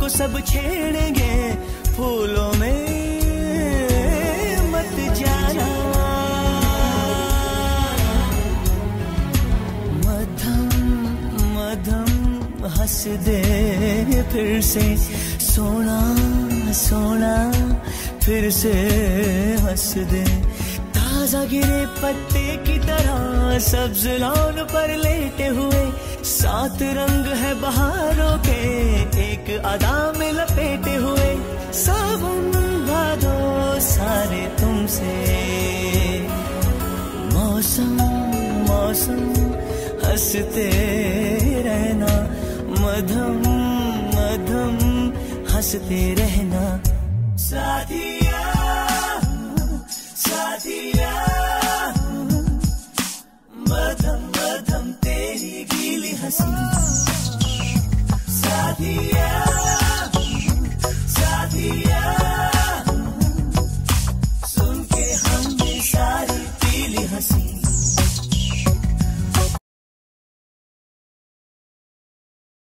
को सब छेड़ेंगे। फूलों में मत जाना। मधम मधम हंस दे फिर से। सोना सोना फिर से हंस दे। ताज़ा गिरे पत्ते की तरह सब्ज लौन पर लेटे हुए। सात रंग है बहारों के, एक अदा में लपेटे हुए। सावन भादो सारे तुमसे। मौसम मौसम, हँसते रहना। मधम मधम, हँसते रहना। साथिया Sadia, Sadia.